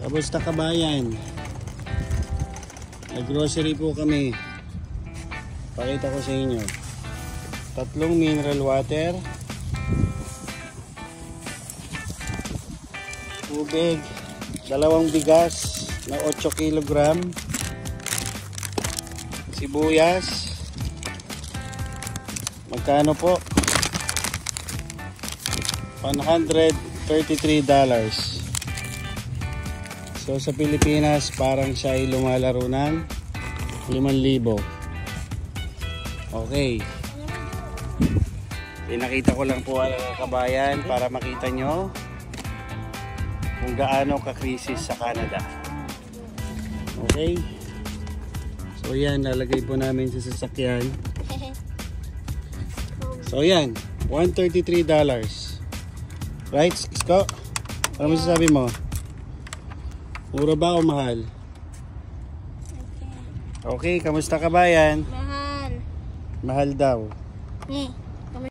Kamusta kabayan? Nag-grocery po kami. Pakita ko sa inyo. Tatlong mineral water. Tubig. Dalawang bigas na 8 kilogram. Sibuyas. Magkano po? $133 dollars. So sa Pilipinas, parang siya ay lumalaro ng 5,000. Okay. Pinakita ko lang po ang kabayan para makita nyo kung gaano ka-crisis sa Canada. Okay. So yan, lalagay po namin sa sasakyan. So yan, $133. Right, Isko? Ano masasabi mo? Mura ba o mahal? Okay, kamusta kabayan? Mahal. Mahal daw. Ni.